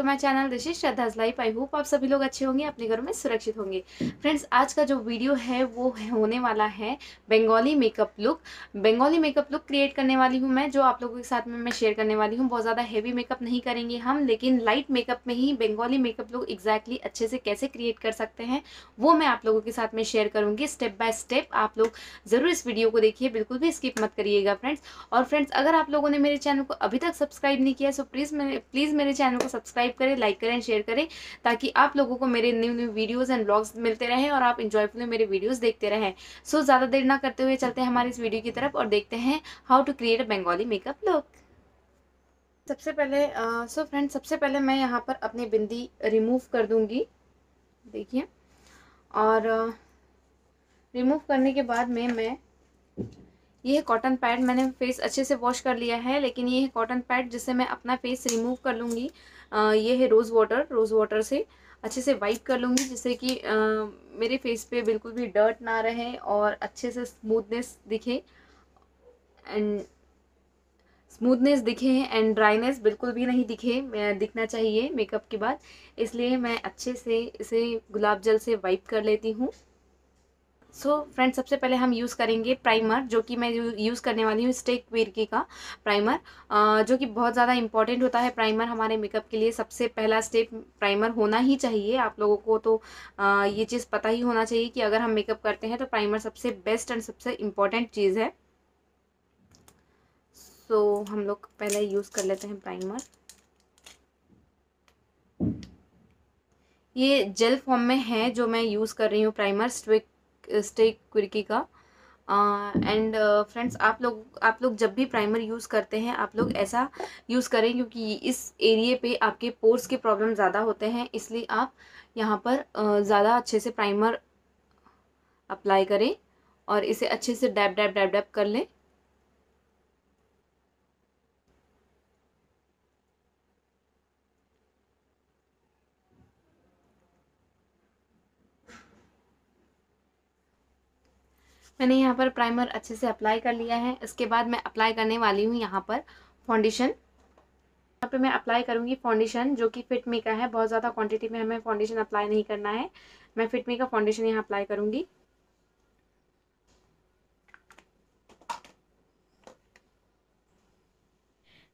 To my channel this is Shraddha's life I hope आप सभी लोग अच्छे होंगे, अपने घरों में सुरक्षित होंगे। फ्रेंड्स आज का जो वीडियो है, वो होने वाला है Bengali makeup look Bengali makeup look create करने वाली हूँ मैं, जो आप लोगों के साथ में मैं शेयर करने वाली हूँ। बहुत ज़्यादा हैवी मेकअप नहीं करेंगे हम, लेकिन लाइट मेकअप में ही बंगाली मेकअप लुक एग्जैक्टली अच्छे से कैसे क्रिएट कर सकते हैं, वो मैं आप लोगों के साथ में शेयर करूँगी स्टेप बाय स्टेप आप लोग ज़रूर इस वीडियो को देखिए, बिल्कुल भी स्किप मत करिएगा फ्रेंड्स और फ्रेंड्स अगर आप लोगों ने मेरे चैनल को अभी तक सब्सक्राइब नहीं किया सो प्लीज़ मेरे प्लीज़ मेरे चैनल को सब्सक्राइब करें लाइक करें शेयर करें ताकि आप लोगों को मेरे new new videos and blogs मिलते रहें और आप इंजॉयफुली मेरे वीडियोज़ देखते रहें। सो so, ज़्यादा देर ना करते हुए चलते हैं हमारे इस वीडियो की तरफ़ और देखते हैं how to create a Bengali makeup look सबसे पहले सो uh, फ्रेंड सबसे पहले मैं यहाँ पर अपनी बिंदी रिमूव कर दूँगी। देखिए और रिमूव uh, करने के बाद में मैं ये है कॉटन पैड मैंने फेस अच्छे से वॉश कर लिया है लेकिन ये है कॉटन पैड जिससे मैं अपना फेस रिमूव कर लूँगी। ये है रोज़ वाटर रोज़ वाटर से अच्छे से वाइप कर लूँगी जिससे कि मेरे फेस पे बिल्कुल भी डर्ट ना रहे और अच्छे से स्मूथनेस दिखे एंड स्मूथनेस दिखे एंड ड्राइनेस बिल्कुल भी नहीं दिखे दिखना चाहिए मेकअप के बाद, इसलिए मैं अच्छे से इसे गुलाब जल से वाइप कर लेती हूँ। सो so, फ्रेंड्स सबसे पहले हम यूज़ करेंगे प्राइमर जो कि मैं यूज़ करने वाली हूँ स्टेक विरकी का प्राइमर जो कि बहुत ज़्यादा इंपॉर्टेंट होता है प्राइमर हमारे मेकअप के लिए. सबसे पहला स्टेप प्राइमर होना ही चाहिए. आप लोगों को तो आ, ये चीज़ पता ही होना चाहिए कि अगर हम मेकअप करते हैं तो प्राइमर सबसे बेस्ट एंड सबसे इंपॉर्टेंट चीज़ है. सो so, हम लोग पहले यूज़ कर लेते हैं प्राइमर ये जेल फॉर्म में है जो मैं यूज़ कर रही हूँ प्राइमर स्ट्विक स्टेक क्विकी का। एंड uh, फ्रेंड्स uh, आप लोग आप लोग जब भी प्राइमर यूज़ करते हैं आप लोग ऐसा यूज़ करें क्योंकि इस एरिए पे आपके पोर्स के प्रॉब्लम ज़्यादा होते हैं इसलिए आप यहाँ पर uh, ज़्यादा अच्छे से प्राइमर अप्लाई करें और इसे अच्छे से डैब डैब डैब डैब कर लें। मैंने यहाँ पर प्राइमर अच्छे से अप्लाई कर लिया है। इसके बाद मैं अप्लाई करने वाली हूँ यहाँ पर फाउंडेशन यहाँ पे मैं अप्लाई करूँगी फाउंडेशन जो कि फिटमी का है। बहुत ज़्यादा क्वांटिटी में हमें फाउंडेशन अप्लाई नहीं करना है। मैं फिटमी का फाउंडेशन यहाँ अप्लाई करूँगी।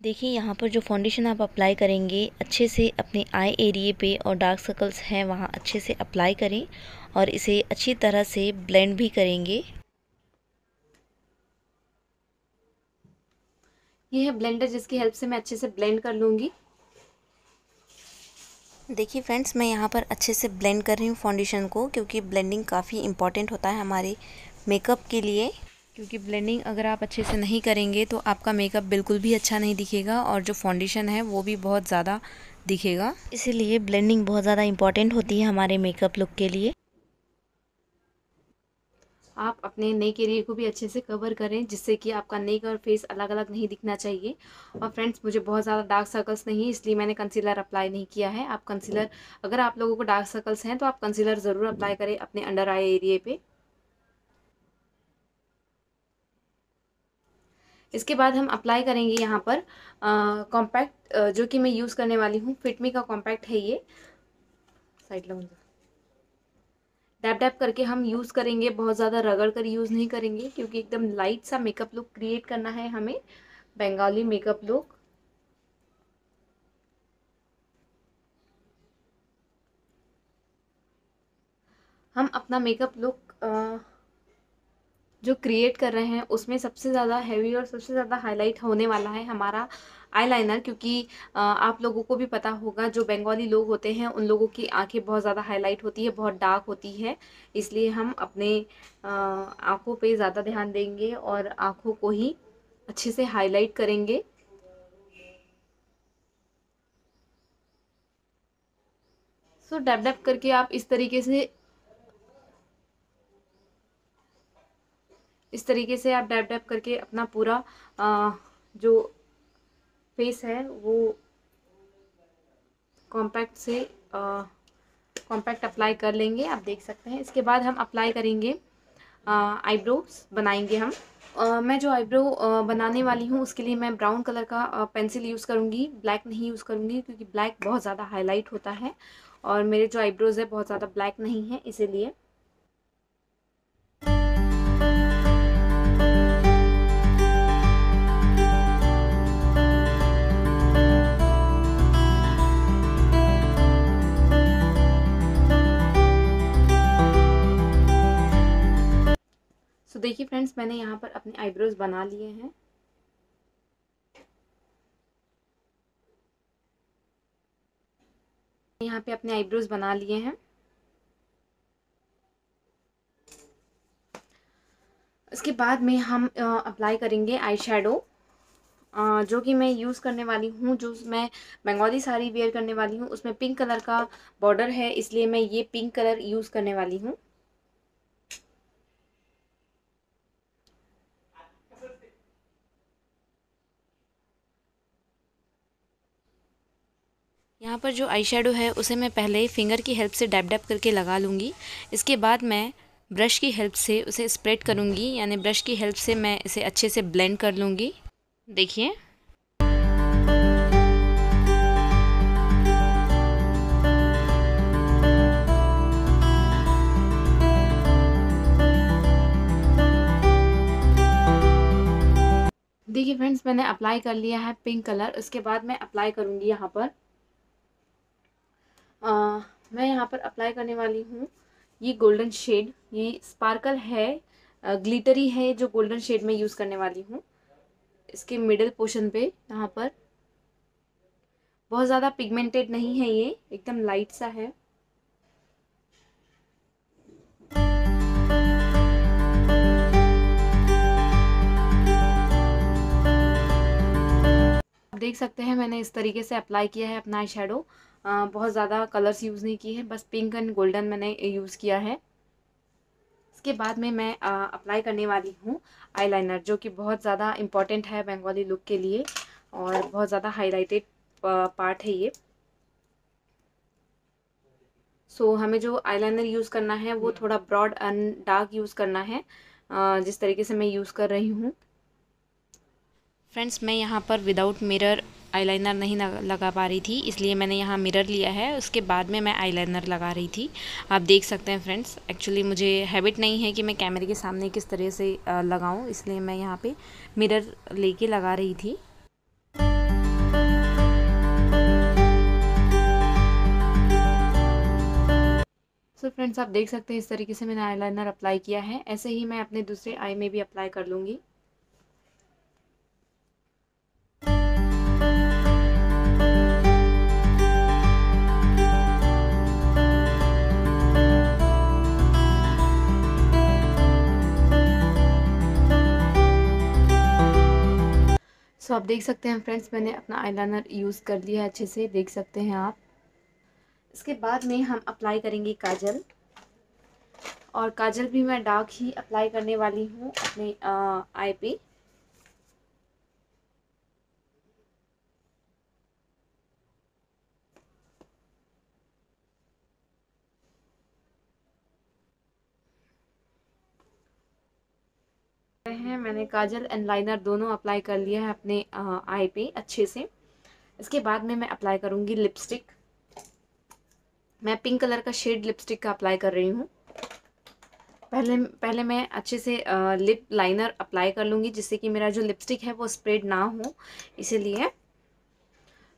देखिए, यहाँ पर जो फाउंडेशन आप अप्लाई करेंगे, अच्छे से अपने आई एरिए पे और डार्क सर्कल्स हैं, वहाँ अच्छे से अप्लाई करें और इसे अच्छी तरह से ब्लेंड भी करेंगे। ये है ब्लेंडर जिसकी हेल्प से मैं अच्छे से ब्लेंड कर लूँगी। देखिए फ्रेंड्स, मैं यहाँ पर अच्छे से ब्लेंड कर रही हूँ फाउंडेशन को, क्योंकि ब्लेंडिंग काफ़ी इंपॉर्टेंट होता है हमारे मेकअप के लिए। क्योंकि ब्लेंडिंग अगर आप अच्छे से नहीं करेंगे तो आपका मेकअप बिल्कुल भी अच्छा नहीं दिखेगा और जो फाउंडेशन है, वो भी बहुत ज़्यादा दिखेगा। इसीलिए ब्लेंडिंग बहुत ज़्यादा इंपॉर्टेंट होती है हमारे मेकअप लुक के लिए। आप अपने नेक एरिया को भी अच्छे से कवर करें, जिससे कि आपका नेक और फेस अलग अलग नहीं दिखना चाहिए। और फ्रेंड्स मुझे बहुत ज़्यादा डार्क सर्कल्स नहीं इसलिए मैंने कंसीलर अप्लाई नहीं किया है। आप कंसीलर अगर आप लोगों को डार्क सर्कल्स हैं तो आप कंसीलर ज़रूर अप्लाई करें अपने अंडर आई एरिए पर इसके बाद हम अप्लाई करेंगे यहाँ पर कॉम्पैक्ट जो कि मैं यूज़ करने वाली हूँ। फिटमी का कॉम्पैक्ट है ये। साइड लगाऊँगा डैप डैप करके हम यूज़ करेंगे, बहुत ज़्यादा रगड़ कर यूज़ नहीं करेंगे, क्योंकि एकदम लाइट सा मेकअप लुक क्रिएट करना है हमें बंगाली मेकअप लुक हम अपना मेकअप लुक जो क्रिएट कर रहे हैं, उसमें सबसे ज़्यादा हैवी और सबसे ज़्यादा हाईलाइट होने वाला है हमारा आईलाइनर क्योंकि आप लोगों को भी पता होगा जो बंगाली लोग होते हैं उन लोगों की आँखें बहुत ज़्यादा हाईलाइट होती है बहुत डार्क होती है इसलिए हम अपने आँखों पे ज़्यादा ध्यान देंगे और आँखों को ही अच्छे से हाईलाइट करेंगे। सो डैप डैप करके आप इस तरीके से इस तरीके से आप डैप डैप करके अपना पूरा आ, जो फेस है वो कॉम्पैक्ट से कॉम्पैक्ट अप्लाई कर लेंगे आप देख सकते हैं। इसके बाद हम अप्लाई करेंगे आईब्रोज बनाएँगे हम। अ, मैं जो आईब्रो बनाने वाली हूँ उसके लिए मैं ब्राउन कलर का पेंसिल यूज़ करूँगी ब्लैक नहीं यूज़ करूँगी क्योंकि ब्लैक बहुत ज़्यादा हाईलाइट होता है और मेरे जो आईब्रोज़ है बहुत ज़्यादा ब्लैक नहीं है इसीलिए। सो देखिए फ्रेंड्स मैंने यहाँ पर अपने आईब्रोज बना लिए हैं। यहाँ पे अपने आईब्रोज बना लिए हैं। इसके बाद में हम अप्लाई करेंगे आई शेडो जो कि मैं यूज़ करने वाली हूँ, जो मैं बंगाली साड़ी वेयर करने वाली हूँ, उसमें पिंक कलर का बॉर्डर है, इसलिए मैं ये पिंक कलर यूज़ करने वाली हूँ। यहाँ पर जो आई है, उसे मैं पहले फिंगर की हेल्प से डैप डैप करके लगा लूँगी। इसके बाद मैं ब्रश की हेल्प से उसे स्प्रेड करूँगी, यानी ब्रश की हेल्प से मैं इसे अच्छे से ब्लेंड कर लूँगी। देखिए। देखिए फ्रेंड्स, मैंने अप्लाई कर लिया है पिंक कलर उसके बाद मैं अप्लाई करूँगी यहाँ पर आ, मैं यहाँ पर अप्लाई करने वाली हूँ। ये गोल्डन शेड ये स्पार्कल है ग्लिटरी है जो गोल्डन शेड में यूज़ करने वाली हूँ। इसके मिडल पोर्शन पे यहाँ पर बहुत ज़्यादा पिगमेंटेड नहीं है ये एकदम लाइट सा है। देख सकते हैं मैंने इस तरीके से अप्लाई किया है अपना आई बहुत ज़्यादा कलर्स यूज़ नहीं किए हैं बस पिंक एंड गोल्डन मैंने यूज़ किया है। इसके बाद में मैं अप्लाई करने वाली हूँ आईलाइनर जो कि बहुत ज़्यादा इंपॉर्टेंट है बंगाली लुक के लिए और बहुत ज़्यादा हाईलाइटेड पार्ट है ये। सो so, हमें जो आईलाइनर यूज़ करना है वो थोड़ा ब्रॉड एंड डार्क यूज़ करना है जिस तरीके से मैं यूज़ कर रही हूँ। फ्रेंड्स मैं यहाँ पर विदाउट मिरर आईलाइनर नहीं लगा पा रही थी, इसलिए मैंने यहाँ मिरर लिया है। उसके बाद में मैं आईलाइनर लगा रही थी। आप देख सकते हैं फ्रेंड्स एक्चुअली मुझे हैबिट नहीं है कि मैं कैमरे के सामने किस तरह से लगाऊँ, इसलिए मैं यहाँ पे मिरर लेके लगा रही थी। सो so फ्रेंड्स आप देख सकते हैं इस तरीके से मैंने आईलाइनर अप्लाई किया है। ऐसे ही मैं अपने दूसरे आई में भी अप्लाई कर लूँगी। आप देख सकते हैं फ्रेंड्स, मैंने अपना आईलाइनर यूज़ कर लिया है अच्छे से, देख सकते हैं आप। इसके बाद में हम अप्लाई करेंगे काजल। और काजल भी मैं डार्क ही अप्लाई करने वाली हूँ अपने आई पे। हैं। मैंने काजल एंड लाइनर दोनों अप्लाई कर लिया है अपने आई पे अच्छे से। इसके बाद में मैं अप्लाई करूँगी लिपस्टिक मैं पिंक कलर का शेड लिपस्टिक का अप्लाई कर रही हूँ। पहले पहले मैं अच्छे से लिप लाइनर अप्लाई कर लूँगी जिससे कि मेरा जो लिपस्टिक है वो स्प्रेड ना हो। इसीलिए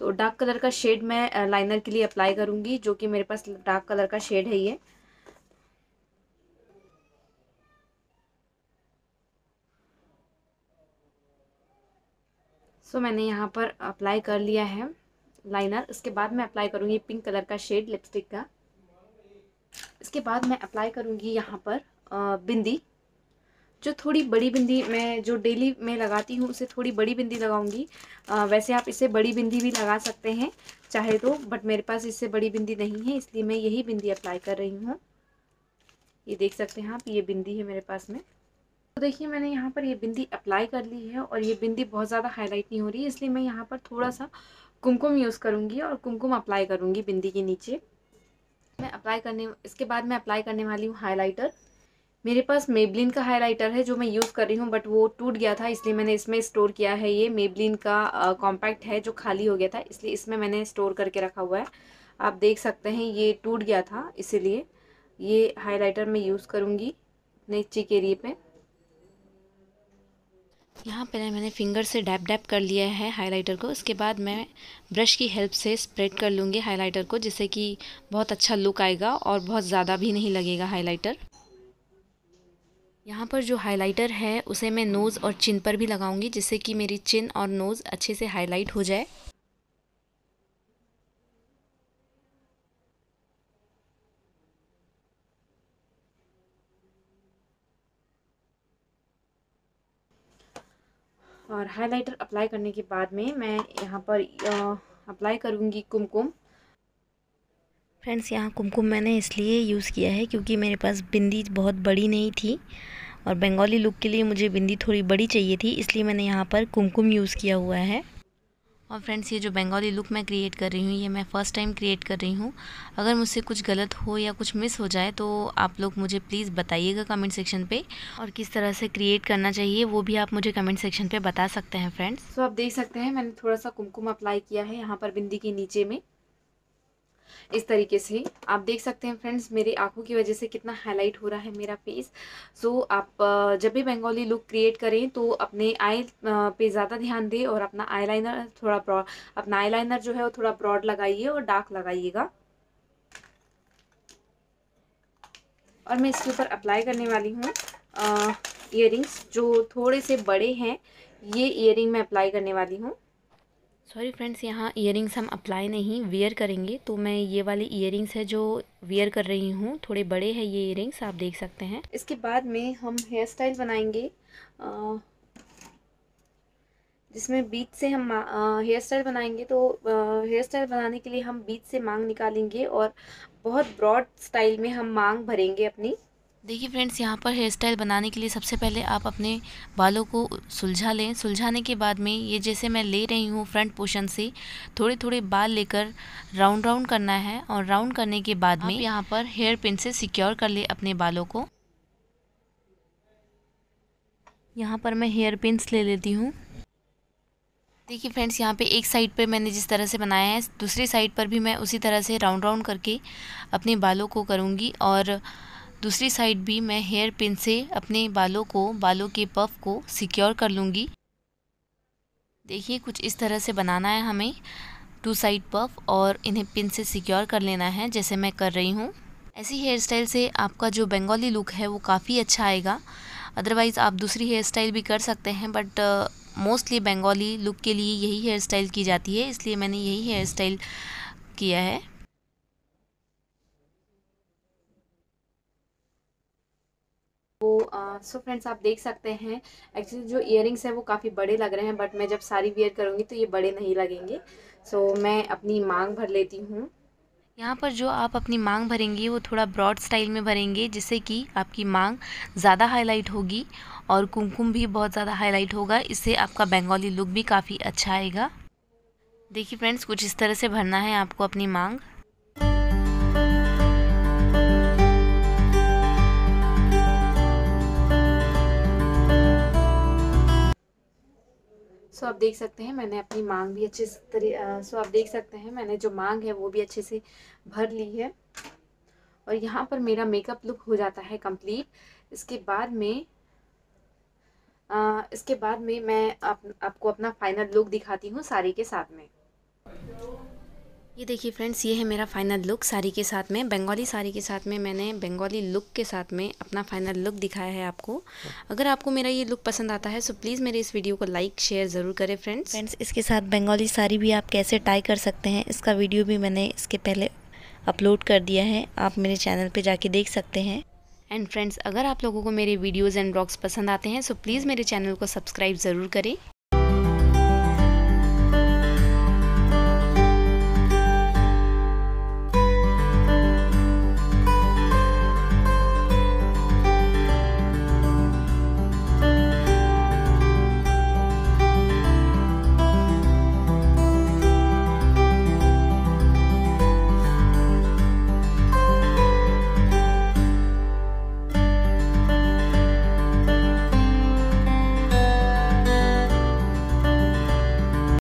तो डार्क कलर का शेड मैं लाइनर के लिए अप्लाई करूँगी जो कि मेरे पास डार्क कलर का शेड है ये। सो मैंने यहाँ पर अप्लाई कर लिया है लाइनर इसके बाद मैं अप्लाई करूँगी पिंक कलर का शेड लिपस्टिक का। इसके बाद मैं अप्लाई करूँगी यहाँ पर बिंदी। जो थोड़ी बड़ी बिंदी मैं, जो डेली में लगाती हूँ, उसे थोड़ी बड़ी बिंदी लगाऊँगी। वैसे आप इसे बड़ी बिंदी भी लगा सकते हैं, चाहे तो बट मेरे पास इससे बड़ी बिंदी नहीं है, इसलिए मैं यही बिंदी अप्लाई कर रही हूँ। ये देख सकते हैं आप, ये बिंदी है मेरे पास में। तो देखिए, मैंने यहाँ पर ये बिंदी अप्लाई कर ली है और ये बिंदी बहुत ज़्यादा हाईलाइट नहीं हो रही है, इसलिए मैं यहाँ पर थोड़ा सा कुमकुम यूज़ करूँगी और कुमकुम अप्लाई करूँगी बिंदी के नीचे। मैं अप्लाई करने, इसके बाद मैं अप्लाई करने वाली हूँ हाईलाइटर। मेरे पास मेबलिन का हाईलाइटर है जो मैं यूज़ कर रही हूँ, बट वो टूट गया था, इसलिए मैंने इसमें स्टोर किया है ये मेबलिन का कॉम्पैक्ट है जो खाली हो गया था, इसलिए इसमें मैंने स्टोर करके रखा हुआ है। आप देख सकते हैं ये टूट गया था, इसीलिए ये हाईलाइटर मैं यूज़ करूँगी अपने चिक एरिए पे यहाँ पहले मैंने फिंगर से डैप डैप कर लिया है हाइलाइटर को। उसके बाद मैं ब्रश की हेल्प से स्प्रेड कर लूँगी हाइलाइटर को, जिससे कि बहुत अच्छा लुक आएगा और बहुत ज़्यादा भी नहीं लगेगा हाइलाइटर यहाँ पर जो हाइलाइटर है, उसे मैं नोज़ और चिन पर भी लगाऊँगी, जिससे कि मेरी चिन और नोज़ अच्छे से हाईलाइट हो जाए। और हाइलाइटर अप्लाई करने के बाद में मैं यहाँ पर अप्लाई करूँगी कुमकुम। फ्रेंड्स यहाँ कुमकुम मैंने इसलिए यूज़ किया है क्योंकि मेरे पास बिंदी बहुत बड़ी नहीं थी और बंगाली लुक के लिए मुझे बिंदी थोड़ी बड़ी चाहिए थी, इसलिए मैंने यहाँ पर कुमकुम यूज़ किया हुआ है। और फ्रेंड्स ये जो बंगाली लुक मैं क्रिएट कर रही हूँ, ये मैं फ़र्स्ट टाइम क्रिएट कर रही हूँ। अगर मुझसे कुछ गलत हो या कुछ मिस हो जाए तो आप लोग मुझे प्लीज़ बताइएगा कमेंट सेक्शन पे। और किस तरह से क्रिएट करना चाहिए, वो भी आप मुझे कमेंट सेक्शन पे बता सकते हैं फ्रेंड्स तो आप देख सकते हैं, मैंने थोड़ा सा कुमकुम अप्लाई किया है यहाँ पर बिंदी के नीचे में। इस तरीके से। आप देख सकते हैं फ्रेंड्स मेरी आँखों की वजह से कितना हाईलाइट हो रहा है मेरा फेस सो so, आप जब भी बंगाली लुक क्रिएट करें तो अपने आई पे ज़्यादा ध्यान दें और अपना आईलाइनर थोड़ा ब्रॉड अपना आईलाइनर जो है वो थोड़ा ब्रॉड लगाइए और डार्क लगाइएगा। और मैं इसके ऊपर अप्लाई करने वाली हूँ इयर जो थोड़े से बड़े हैं ये इयर मैं अप्लाई करने वाली हूँ। सॉरी फ्रेंड्स यहाँ इयर हम अप्लाई नहीं वेयर करेंगे। तो मैं ये वाले इयर है जो वेयर कर रही हूँ। थोड़े बड़े हैं ये इयर आप देख सकते हैं। इसके बाद में हम हेयर स्टाइल बनाएँगे जिसमें बीच से हम हेयर स्टाइल बनाएँगे तो हेयर स्टाइल बनाने के लिए हम बीच से मांग निकालेंगे और बहुत ब्रॉड स्टाइल में हम मांग भरेंगे अपनी। देखिए फ्रेंड्स यहाँ पर हेयर स्टाइल बनाने के लिए सबसे पहले आप अपने बालों को सुलझा लें। सुलझाने के बाद में ये जैसे मैं ले रही हूँ फ्रंट पोर्शन से थोड़े थोड़े बाल लेकर राउंड राउंड करना है और राउंड करने के बाद में यहाँ पर हेयर पिन से सिक्योर कर ले अपने बालों को। यहाँ पर मैं हेयर पिन्स ले लेती हूँ। देखिए फ्रेंड्स यहाँ पे एक साइड पर मैंने जिस तरह से बनाया है दूसरी साइड पर भी मैं उसी तरह से राउंड राउंड करके अपने बालों को करूँगी और दूसरी साइड भी मैं हेयर पिन से अपने बालों को, बालों के पफ को सिक्योर कर लूँगी। देखिए, कुछ इस तरह से बनाना है हमें। टू साइड पफ और इन्हें पिन से सिक्योर कर लेना है, जैसे मैं कर रही हूँ। ऐसी हेयर स्टाइल से आपका जो बंगाली लुक है, वो काफ़ी अच्छा आएगा। अदरवाइज़ आप दूसरी हेयर स्टाइल भी कर सकते हैं बट मोस्टली बंगाली लुक के लिए यही हेयर स्टाइल की जाती है, इसलिए मैंने यही हेयर स्टाइल किया है। तो सो फ्रेंड्स आप देख सकते हैं। एक्चुअली जो इयर है वो काफ़ी बड़े लग रहे हैं बट मैं जब सारी वियर करूँगी तो ये बड़े नहीं लगेंगे। सो so, मैं अपनी मांग भर लेती हूँ। यहाँ पर जो आप अपनी मांग भरेंगे वो थोड़ा ब्रॉड स्टाइल में भरेंगे जिससे कि आपकी मांग ज़्यादा हाईलाइट होगी और कुमकुम भी बहुत ज़्यादा हाईलाइट होगा। इससे आपका बंगाली लुक भी काफ़ी अच्छा आएगा। देखिए फ्रेंड्स कुछ इस तरह से भरना है आपको अपनी मांग। सो आप देख सकते हैं मैंने अपनी मांग भी अच्छे से तरी सो आप देख सकते हैं मैंने जो मांग है वो भी अच्छे से भर ली है। और यहाँ पर मेरा मेकअप लुक हो जाता है कंप्लीट। इसके बाद में आ, इसके बाद में मैं आप, आपको अपना फाइनल लुक दिखाती हूँ साड़ी के साथ में। ये देखिए फ्रेंड्स ये है मेरा फाइनल लुक साड़ी के साथ में बंगाली साड़ी के साथ में मैंने बंगाली लुक के साथ में अपना फाइनल लुक दिखाया है आपको। अगर आपको मेरा ये लुक पसंद आता है सो प्लीज़ मेरे इस वीडियो को लाइक शेयर ज़रूर करें फ्रेंड्स। फ्रेंड्स इसके साथ बंगाली साड़ी भी आप कैसे टाई कर सकते हैं इसका वीडियो भी मैंने इसके पहले अपलोड कर दिया है आप मेरे चैनल पर जाके देख सकते हैं। एंड फ्रेंड्स अगर आप लोगों को मेरे वीडियोज़ एंड ब्लॉग्स पसंद आते हैं सो प्लीज़ मेरे चैनल को सब्सक्राइब ज़रूर करें।